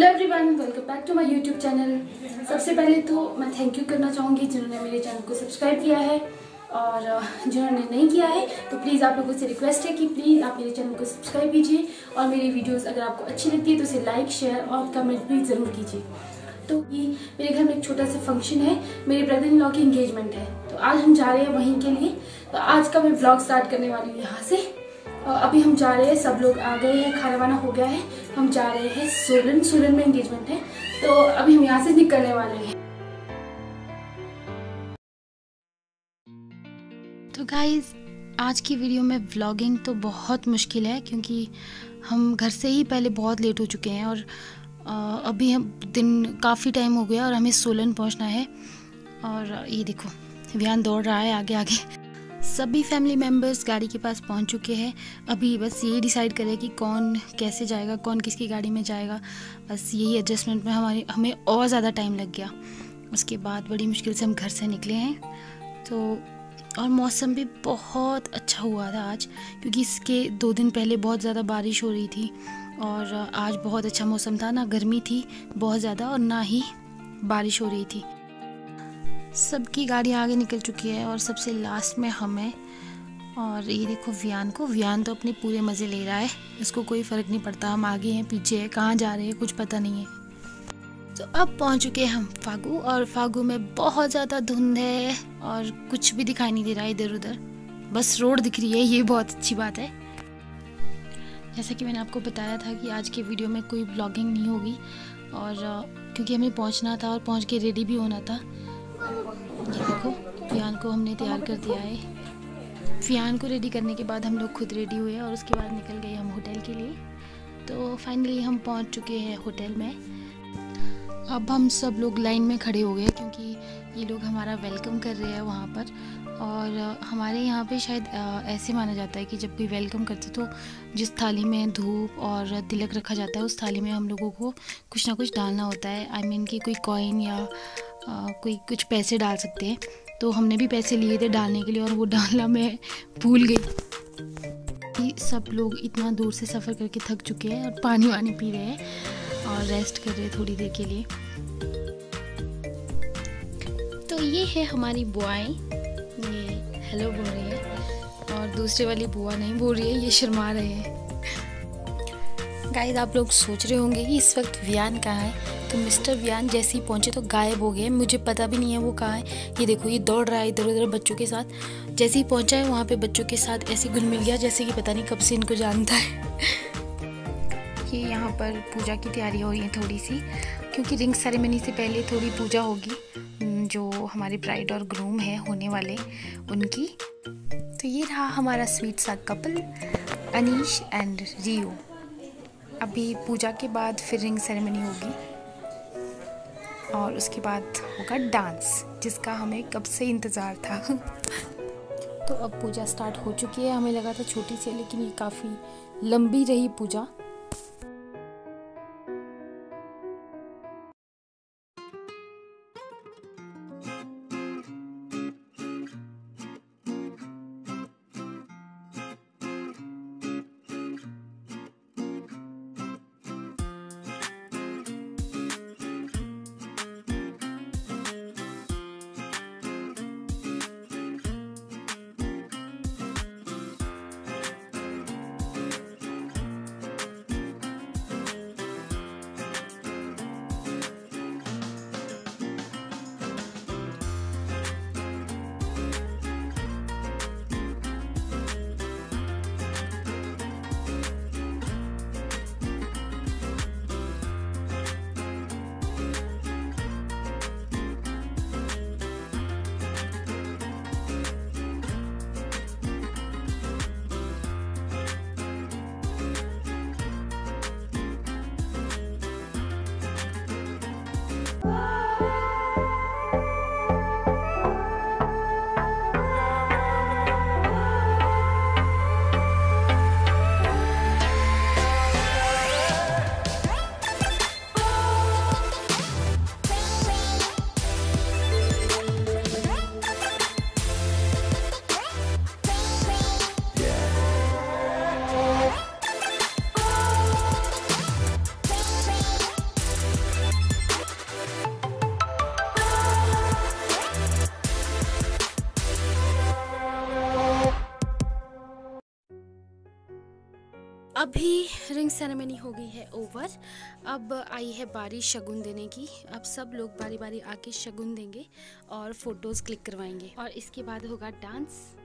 To my YouTube channel सबसे पहले तो मैं थैंक यू करना चाहूँगी जिन्होंने मेरे चैनल को सब्सक्राइब किया है और जिन्होंने नहीं किया है तो प्लीज़ आप लोगों से रिक्वेस्ट है कि प्लीज़ आप मेरे चैनल को सब्सक्राइब कीजिए और मेरी वीडियोस अगर आपको अच्छी लगती है तो उसे लाइक शेयर और कमेंट भी ज़रूर कीजिए। तो ये मेरे घर में एक छोटा सा फ़ंक्शन है, मेरे ब्रदर इन लॉ की इंगेजमेंट है। तो आज हम जा रहे हैं वहीं के लिए। तो आज का मैं ब्लॉग स्टार्ट करने वाली हूँ यहाँ से। अभी हम जा रहे हैं, सब लोग आ गए हैं खाना वाना हो गया है। हम जा रहे हैं सोलन। सोलन में एंगेजमेंट है। तो अभी हम यहाँ से निकलने वाले हैं। तो गाइज़ आज की वीडियो में व्लॉगिंग तो बहुत मुश्किल है, क्योंकि हम घर से ही पहले बहुत लेट हो चुके हैं और अभी हम दिन काफ़ी टाइम हो गया और हमें सोलन पहुँचना है। और ये देखो व्यान दौड़ रहा है आगे आगे सभी फैमिली मेंबर्स गाड़ी के पास पहुँच चुके हैं। अभी बस यही डिसाइड करें कि कौन कैसे जाएगा, कौन किसकी गाड़ी में जाएगा। बस यही एडजस्टमेंट में हमारी, हमें और ज़्यादा टाइम लग गया। उसके बाद बड़ी मुश्किल से हम घर से निकले हैं। तो और मौसम भी बहुत अच्छा हुआ था आज, क्योंकि इसके दो दिन पहले बहुत ज़्यादा बारिश हो रही थी। और आज बहुत अच्छा मौसम था, ना गर्मी थी बहुत ज़्यादा और ना ही बारिश हो रही थी। सबकी गाड़ी आगे निकल चुकी है और सबसे लास्ट में हमें और ये देखो वियान को। वियान तो अपने पूरे मज़े ले रहा है। इसको कोई फ़र्क नहीं पड़ता। हम आगे हैं, पीछे हैं, कहाँ जा रहे हैं, कुछ पता नहीं है। तो अब पहुँच चुके हैं हम फागू और फागू में बहुत ज़्यादा धुंध है और कुछ भी दिखाई नहीं दे रहा है इधर उधर। बस रोड दिख रही है, ये बहुत अच्छी बात है। जैसा कि मैंने आपको बताया था कि आज के वीडियो में कोई ब्लॉगिंग नहीं होगी। और क्योंकि हमें पहुँचना था और पहुँच के रेडी भी होना था। ये देखो, फियान को हमने तैयार कर दिया है। फियान को रेडी करने के बाद हम लोग खुद रेडी हुए और उसके बाद निकल गए हम होटल के लिए। तो फाइनली हम पहुँच चुके हैं होटल में। अब हम सब लोग लाइन में खड़े हो गए क्योंकि ये लोग हमारा वेलकम कर रहे हैं वहाँ पर। और हमारे यहाँ पे शायद ऐसे माना जाता है कि जब कोई वेलकम करते तो जिस थाली में धूप और तिलक रखा जाता है, उस थाली में हम लोगों को कुछ ना कुछ डालना होता है। आई I मीन mean कि कोई कॉइन या कोई कुछ पैसे डाल सकते हैं। तो हमने भी पैसे लिए थे डालने के लिए और वो डालना मैं भूल गई। सब लोग इतना दूर से सफ़र करके थक चुके हैं और पानी वानी पी रहे हैं और रेस्ट कर रहे हैं थोड़ी देर के लिए। तो ये है हमारी बुआएँ। ये हेलो बोल रही है और दूसरे वाली बुआ नहीं बोल रही है, ये शर्मा रहे हैं। गाइस आप लोग सोच रहे होंगे कि इस वक्त वियान कहाँ है? तो मिस्टर वियान जैसे ही पहुँचे तो गायब हो गए मुझे पता भी नहीं है वो कहाँ है। ये देखो, ये दौड़ रहा है इधर उधर बच्चों के साथ। जैसे ही पहुँचा है, वहाँ पे बच्चों के साथ ऐसे घुल मिल गया, जैसे कि पता नहीं कब से इनको जानता है। ये यहाँ पर पूजा की तैयारी हो रही है थोड़ी सी क्योंकि रिंग सेरेमनी से पहले थोड़ी पूजा होगी जो हमारे ब्राइड और ग्रूम है, होने वाले उनकी। तो ये रहा हमारा स्वीट सा कपल अनीश एंड रियो अभी पूजा के बाद फिर रिंग सेरेमनी होगी। और उसके बाद होगा डांस, जिसका हमें कब से इंतज़ार था। तो अब पूजा स्टार्ट हो चुकी है। हमें लगा था छोटी सी लेकिन ये काफ़ी लंबी रही पूजा। अभी रिंग सेरेमनी हो गई है ओवर। अब आई है बारी शगुन देने की। अब सब लोग बारी बारी आके शगुन देंगे और फ़ोटोज़ क्लिक करवाएँगे। और इसके बाद होगा dance.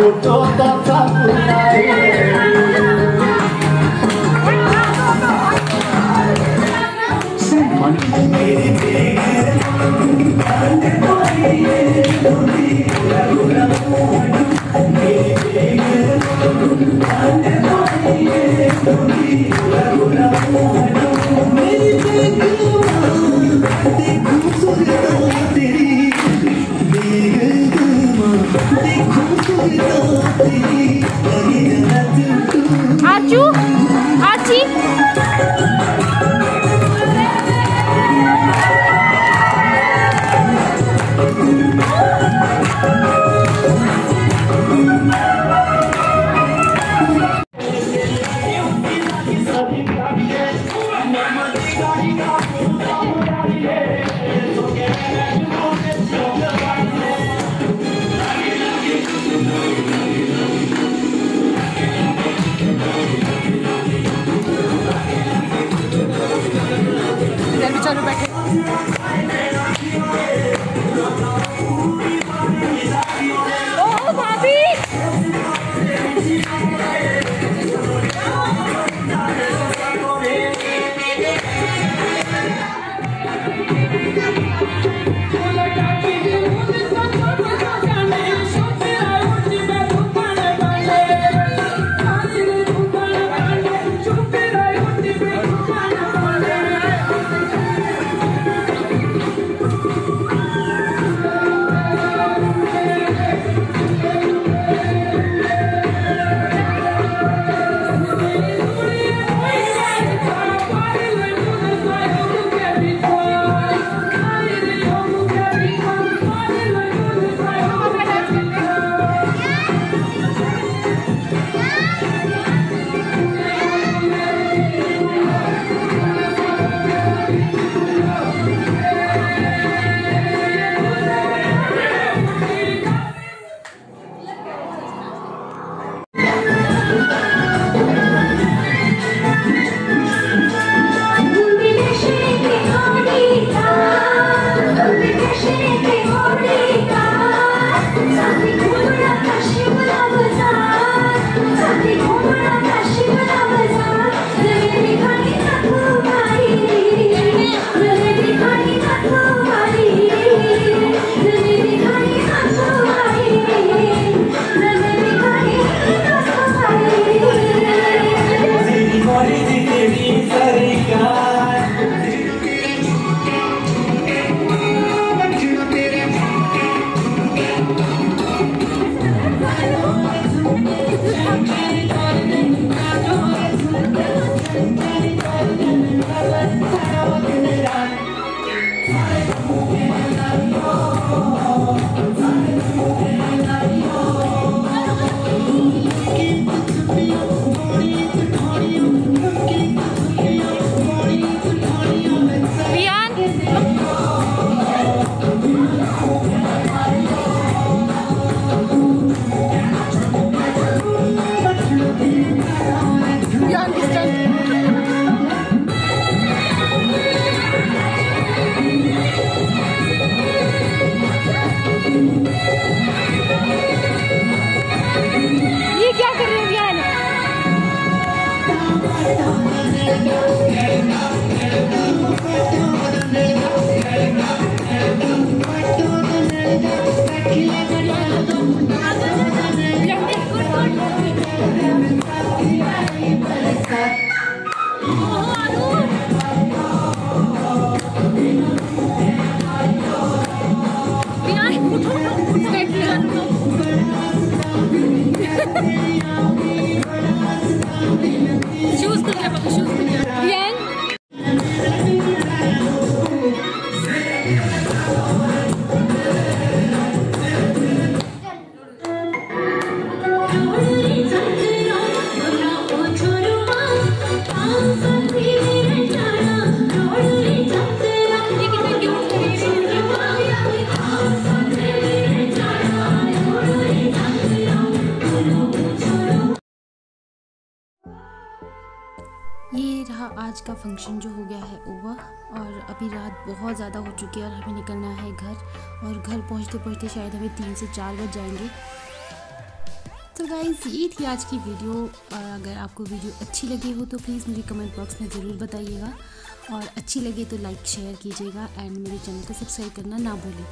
Eu toda essa I'm not going to be it. I'm not going to do it. Oh. ये रहा आज का फ़ंक्शन जो हो गया है ओवर और अभी रात बहुत ज़्यादा हो चुकी है और हमें निकलना है घर, और घर पहुँचते पहुँचते शायद हमें तीन से चार बज जाएँगे। तो गाइज़ ये थी आज की वीडियो और अगर आपको वीडियो अच्छी लगी हो तो प्लीज़ मुझे कमेंट बॉक्स में ज़रूर बताइएगा। और अच्छी लगे तो लाइक शेयर कीजिएगा। एंड मेरे चैनल को सब्सक्राइब करना ना भूलें।